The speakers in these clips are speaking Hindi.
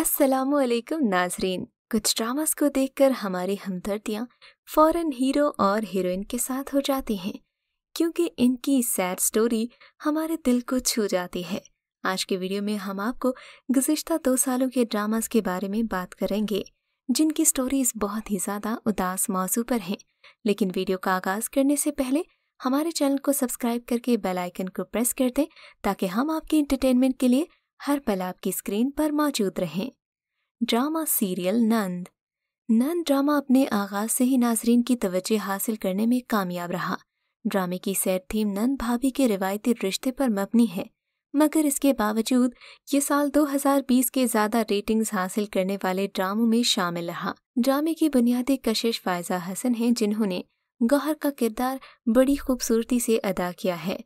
असलकुम नाजरीन। कुछ ड्रामास को देखकर हमारी हमदर्दियाँ फ़ौरन हीरो और हीरोइन के साथ हो जाती हैं, क्योंकि इनकी सैड स्टोरी हमारे दिल को छू जाती है। आज के वीडियो में हम आपको गुजशत दो सालों के ड्रामास के बारे में बात करेंगे, जिनकी स्टोरीज बहुत ही ज़्यादा उदास मौजू पर हैं। लेकिन वीडियो का आगाज़ करने से पहले हमारे चैनल को सब्सक्राइब करके बेल आइकन को प्रेस कर दें, ताकि हम आपके इंटरटेनमेंट के लिए हर पल आपकी स्क्रीन पर मौजूद रहें। Drama serial Nand. Nand drama अपने आगाज़ से ही नाजरीन की तवज्जो हासिल करने में कामयाब रहा। ड्रामे की सैर थीम नंद भाभी के रिवायती रिश्ते पर मबनी है। मगर इसके बावजूद ये साल 2020 के ज़्यादा रेटिंग्स हासिल करने वाले ड्रामों में शामिल रहा। ड्रामे की बुनियादी कशिश फायजा हसन है जिन्होंने गौहर का किरदार बड़ी खूबसूरती से अदा किया है।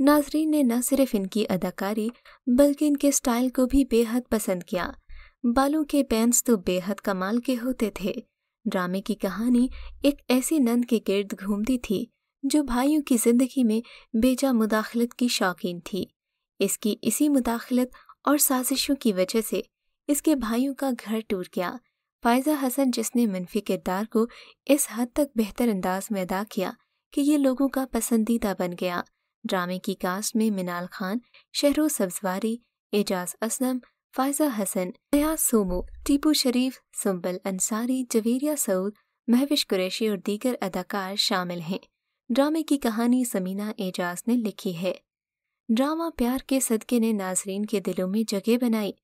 नाजरीन ने न सिर्फ़ इनकी अदाकारी, बल्कि इनके स्टाइल को भी बेहद पसंद किया। बालों के बैंस तो बेहद कमाल के होते थे। ड्रामे की कहानी एक ऐसी नंद के गिर्द घूमती थी, जो भाइयों की ज़िंदगी में बेजा मुदाखलत की शौकीन थी। इसकी इसी मुदाखलत और साजिशों की वजह से इसके भाइयों का घर टूट गया। फायजा हसन, जिसने मनफी किरदार को इस हद तक बेहतर अंदाज में अदा किया कि ये लोगों का पसंदीदा बन गया ड्रामे की कास्ट में मिनाल खान शहरो सब्जवारी, एजाज असलम फायजा हसन नया सोमो, टीपू शरीफ, सुम्बल अंसारी, जवेरिया सऊद, महविश कुरैशी और दीगर अदाकार शामिल हैं। ड्रामे की कहानी समीना एजाज ने लिखी है। ड्रामा प्यार के सदके ने नाजरीन के दिलों में जगह बनाई।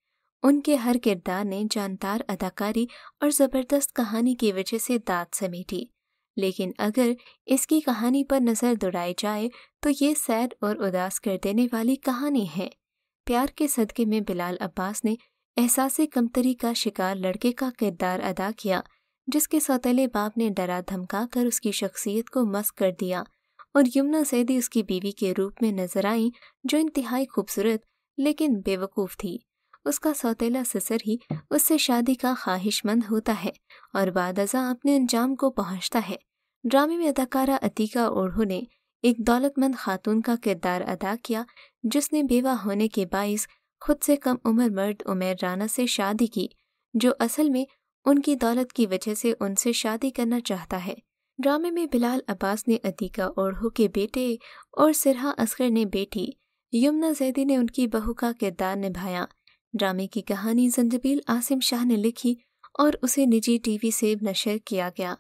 उनके हर किरदार ने जानदार अदाकारी और ज़बरदस्त कहानी की वजह से दाद समेटी। लेकिन अगर इसकी कहानी पर नज़र दौड़ाई जाए तो ये सैड और उदास कर देने वाली कहानी है। प्यार के सदके में बिलाल अब्बास ने एहसास कमतरी का शिकार लड़के का किरदार अदा किया, जिसके सौतेले बाप ने डरा धमका कर उसकी शख्सियत को मस्क कर दिया और यमुना सैदी उसकी बीवी के रूप में नज़र आई, जो इंतहाई खूबसूरत लेकिन बेवकूफ़ थी। उसका सौतेला ससर ही उससे शादी का ख्वाहिशमंद होता है और बाद अजा अपने अंजाम को पहुँचता है। ड्रामे में अदाकारा अतीका ओढ़ो ने एक दौलतमंद खातून का किरदार अदा किया, जिसने बेवा होने के बाइस खुद से कम उम्र मर्द उमेर राना से शादी की, जो असल में उनकी दौलत की वजह से उनसे शादी करना चाहता है। ड्रामे में बिलाल अब्बास ने अतीका ओढ़ो के बेटे और सिरहा असगर ने बेटी, यमुना जैदी ने उनकी बहू का किरदार निभाया ड्रामे की कहानी जंजबील आसिम शाह ने लिखी और उसे निजी टीवी से नशर किया गया।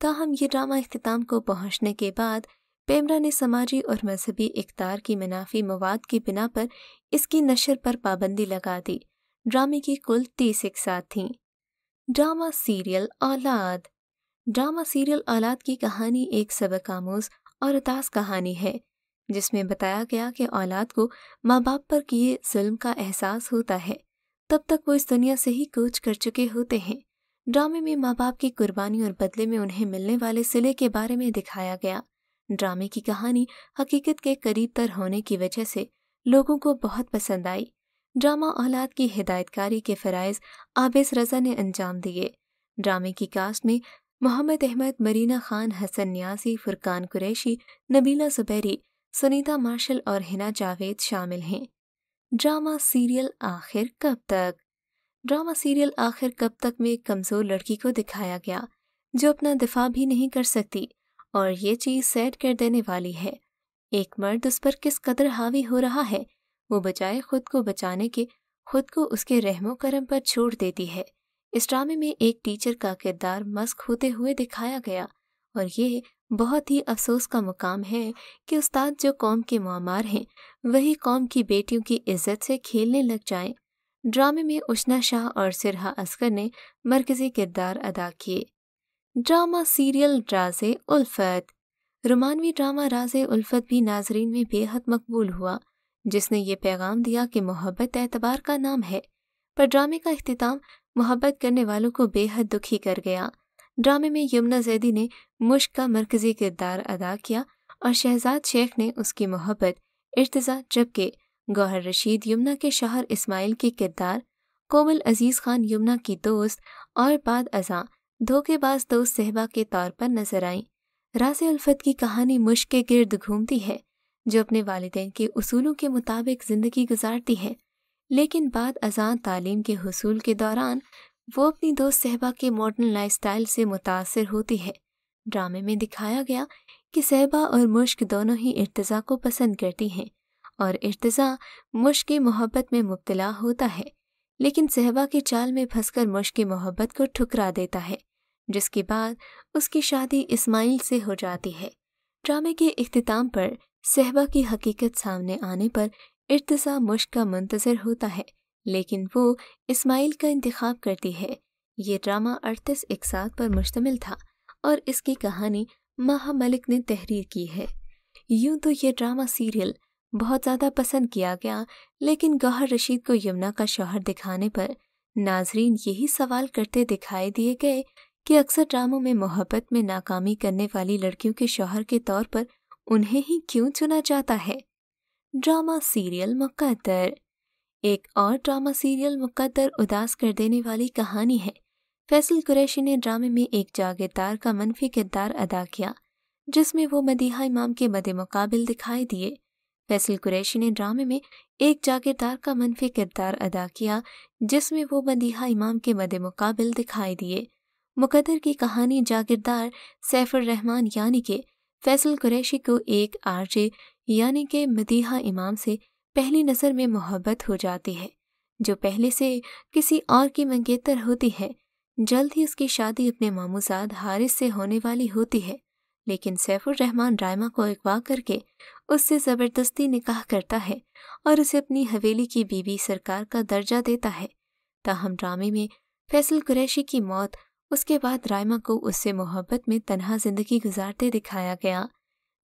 ताहम ये ड्रामा अख्ताम को पहुँचने के बाद पेमरा ने समाजी और मजहबी इकदार की मुनाफी मवाद की बिना पर इसकी नशर पर पाबंदी लगा दी। ड्रामे की कुल तीस इकसात थीं। Drama serial Aulad. Drama serial Aulad की कहानी एक सबक आमोज और उदास कहानी है। जिसमें बताया गया कि औलाद को माँ बाप पर किए जुल्म का एहसास होता है। तब तक वो इस दुनिया से ही कूच कर चुके होते हैं। ड्रामे में माँ बाप की कुर्बानी और बदले में उन्हें मिलने वाले सिले के बारे में दिखाया गया। ड्रामे की कहानी हकीकत के करीब तर होने की वजह से लोगों को बहुत पसंद आई। ड्रामा औलाद की हिदायतकारी के फ़राइज आबिस रजा ने अंजाम दिए। ड्रामे की कास्ट में मोहम्मद अहमद, मरीना खान, हसन न्यासी, फुरकान कुरैशी, नबीला जुबैरी सुनीता मार्शल और हिना जावेद शामिल हैं। ड्रामा सीरियल आखिर कब तक? ड्रामा सीरियल आखिर कब तक में एक कमज़ोर लड़की को दिखाया गया, जो अपना दिफा भी नहीं कर सकती और ये चीज़ सैड कर देने वाली है। एक मर्द उस पर किस कदर हावी हो रहा है, वो बजाय खुद को बचाने के, खुद को उसके रहमो करम पर छोड़ देती है। इस ड्रामे में एक टीचर का किरदार मस्क होते हुए दिखाया गया और ये बहुत ही अफसोस का मुकाम है कि उस्ताद जो कौम के मामार हैं, वही कौम की बेटियों की इज़्ज़त से खेलने लग जाएँ। ड्रामे में उष्ना शाह और सिरहा असकर ने मरकजी किरदार अदा किए। ड्रामा सीरियल राजे उल्फत रोमानवी ड्रामा राजे उल्फत भी नाजरीन में बेहद मकबूल हुआ, जिसने ये पैगाम दिया कि मोहब्बत एतबार का नाम है, पर ड्रामे का अख्ताम मोहब्बत करने वालों को बेहद दुखी कर गया। ड्रामे में यमुना जैदी ने मुश्क का मरकजी किरदार अदा किया और शहजाद शेख ने उसकी मोहब्बत, इर्तज़ा जबकि गौहर रशीद यमुना के शहर इस्माइल के किरदार, कोमल अज़ीज़ खान यमुना की दोस्त और बाद अजा धोखेबाज दोस्त सहबा के तौर पर नज़र आई। राज उल्फत की कहानी मुश्क के गिर्द घूमती है, जो अपने वालदेन के उसूलों के मुताबिक ज़िंदगी गुजारती है। लेकिन बाद अजान तालीम के हसूल के दौरान वो अपनी दोस्त सहबा के मॉडर्न लाइफस्टाइल से मुतासर होती है। ड्रामे में दिखाया गया कि सहबा और मुश्क दोनों ही इर्तज़ा को पसंद करती हैं और इर्तज़ा मुश्क की मोहब्बत में मुब्तला होता है, लेकिन सहबा की चाल में फंसकर मुश्क की मोहब्बत को ठुकरा देता है, जिसके बाद उसकी शादी इस्माइल से हो जाती है। ड्रामे के अख्ताम पर सहबा की हकीकत सामने आने पर इर्तज़ा मुश्क का मंतज़र होता है लेकिन वो इस्माइल का इंतखब करती है। ये ड्रामा अड़तीस इकसात पर मुश्तमिल था और इसकी कहानी माह मलिक ने तहरीर की है। यूँ तो ये ड्रामा सीरियल बहुत ज़्यादा पसंद किया गया, लेकिन गौहर रशीद को यमुना का शोहर दिखाने पर नाजरीन यही सवाल करते दिखाई दिए गए कि अक्सर ड्रामों में मोहब्बत में नाकामी करने वाली लड़कियों के शोहर के तौर पर उन्हें ही क्यों चुना जाता है? ड्रामा सीरियल मुकद्दर एक और ड्रामा सीरियल मुकद्दर उदास कर देने वाली कहानी है। फैसल कुरैशी ने ड्रामे में एक जागीरदार का मनफी किरदार अदा किया, जिसमें वो मदीहा इमाम के मद मुकाबिल दिखाई दिए। फैसल कुरैशी ने ड्रामे में एक जागीरदार का मनफी किरदार अदा किया, जिसमें वो मदीहा इमाम के मद मुकाबिल दिखाई दिए। मुकदर की कहानी जागीरदार सैफुर रहमान यानी के फैसल कुरैशी को एक आरजे यानी के मदीहा इमाम से पहली नज़र में मोहब्बत हो जाती है, जो पहले से किसी और की मंगेतर होती है। जल्द ही उसकी शादी अपने मामूजाद हारिस से होने वाली होती है, लेकिन सैफुर रहमान रायमा को अगवा करके उससे ज़बरदस्ती निकाह करता है और उसे अपनी हवेली की बीबी सरकार का दर्जा देता है। ताहम ड्रामे में फैसल कुरैशी की मौत, उसके बाद रायमा को उससे मोहब्बत में तनहा ज़िंदगी गुजारते दिखाया गया।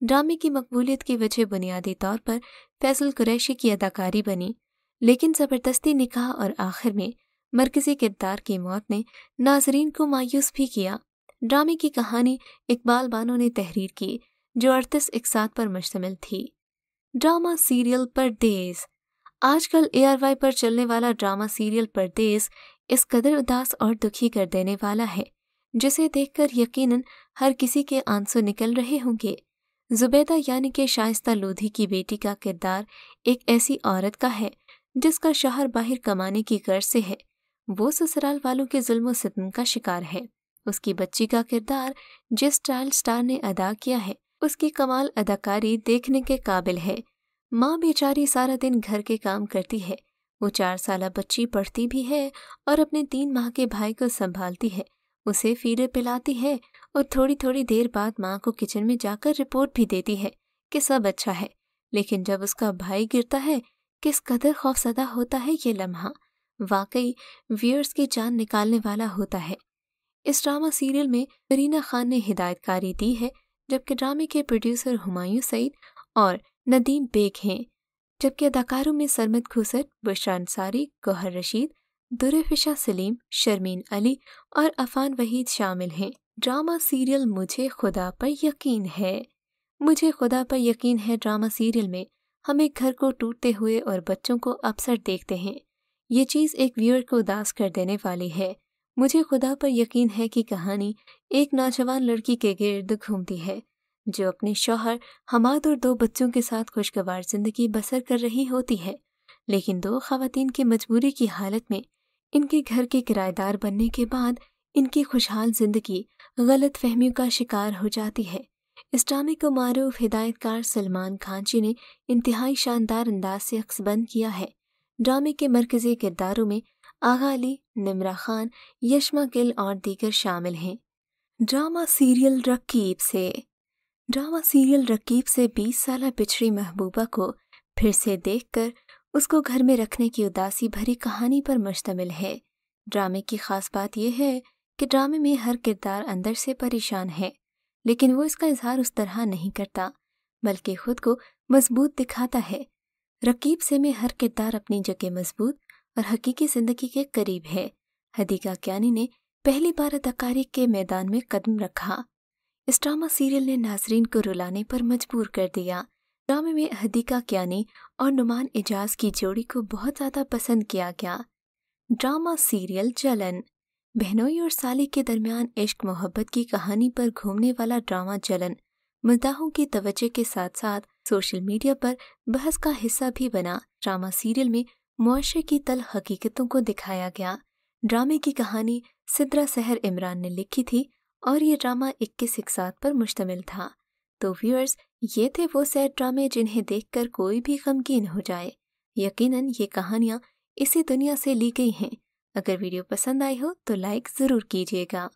ड्रामे की मकबूलियत की वजह बुनियादी तौर पर फैसल कुरैशी की अदाकारी बनी, लेकिन ज़बरदस्ती निकाह और आखिर में मरकजी किरदार की मौत ने नाजरीन को मायूस भी किया। ड्रामे की कहानी इकबाल बानो ने तहरीर की, जो अड़तीस इकसात पर मुश्तमिल थी। ड्रामा सीरियल परदेस। आजकल ए आर वाई पर चलने वाला ड्रामा सीरियल परदेस इस कदर उदास और दुखी कर देने वाला है, जिसे देखकर यकीनन हर किसी के आँसू निकल रहे होंगे। जुबैदा यानी कि शाइस्ता लोधी की बेटी का किरदार एक ऐसी औरत का है, जिसका शहर बाहर कमाने की गर्ज से है। वो ससुराल वालों के जुल्म सितम का शिकार है। उसकी बच्ची का किरदार जिस चाइल्ड स्टार ने अदा किया है, उसकी कमाल अदाकारी देखने के काबिल है। माँ बेचारी सारा दिन घर के काम करती है। वो चार साल बच्ची पढ़ती भी है और अपने तीन माह के भाई को संभालती है। उसे फीडर पिलाती है और थोड़ी थोड़ी देर बाद माँ को किचन में जाकर रिपोर्ट भी देती है कि सब अच्छा है। लेकिन जब उसका भाई गिरता है, किस कदर खौफसदा होता है ये लम्हा? वाकई, व्यूअर्स की जान निकालने वाला होता है। इस ड्रामा सीरियल में करीना खान ने हिदायतकारी दी है, जबकि ड्रामे के प्रोड्यूसर हुमायूं सईद और नदीम बेग हैं, जबकि अदाकारों में सरमद खुसर बुशरा अंसारी गौहर रशीद दुरफिशा सलीम, शर्मीन अली और अफान वहीद शामिल हैं। ड्रामा सीरियल मुझे खुदा पर यकीन है। मुझे खुदा पर यकीन है ड्रामा सीरियल में हम एक घर को टूटते हुए और बच्चों को अवसर देखते हैं। ये चीज़ एक व्यूअर को उदास कर देने वाली है। मुझे खुदा पर यकीन है कि कहानी एक नौजवान लड़की के गिर्द घूमती है, जो अपने शौहर, हमाद और दो बच्चों के साथ खुशगवार ज़िंदगी बसर कर रही होती है। लेकिन दो खातन की मजबूरी की हालत में इनके घर के किराएदार बनने के बाद इनकी खुशहाल ज़िंदगी गलत फहमियों का शिकार हो जाती है। इस ड्रामे को मारूफ हिदायतकार सलमान जी ने इंतहाई शानदार अंदाज से अक्सबंद किया है। ड्रामे के मरकजी किरदारों में आगा अली निमरा खान, यशमा गिल और दीगर शामिल हैं। ड्रामा सीरियल रकीब से, ड्रामा सीरियल रकीब से 20 साल पिछड़ी महबूबा को फिर से देखकर उसको घर में रखने की उदासी भरी कहानी पर मुश्तमिल है। ड्रामे की खास बात यह है कि ड्रामे में हर किरदार अंदर से परेशान है, लेकिन वो इसका इजहार उस तरह नहीं करता, बल्कि खुद को मज़बूत दिखाता है। रकीब से में हर किरदार अपनी जगह मज़बूत और हकीकी ज़िंदगी के करीब है। हदीका क्यानी ने पहली बार अदाकारी के मैदान में कदम रखा। इस ड्रामा सीरियल ने नाजरीन को रुलाने पर मजबूर कर दिया। ड्रामे में हदीका क्यानी और नुमान एजाज की जोड़ी को बहुत ज़्यादा पसंद किया गया। ड्रामा सीरियल जलन। बहनोई और साली के दरमियान इश्क मोहब्बत की कहानी पर घूमने वाला ड्रामा जलन मुद्दाहों की तवज्जो के साथ साथ सोशल मीडिया पर बहस का हिस्सा भी बना। ड्रामा सीरियल में मुआशरे की तल हकीकतों को दिखाया गया। ड्रामे की कहानी सिद्रा सहर इमरान ने लिखी थी और ये ड्रामा इक्कीस इकसात पर मुश्तमिल था। तो व्यूअर्स ये थे वो सैड ड्रामे जिन्हें देखकर कोई भी गमगीन हो जाए। यकीनन ये कहानियाँ इसी दुनिया से ली गई हैं। अगर वीडियो पसंद आई हो तो लाइक ज़रूर कीजिएगा।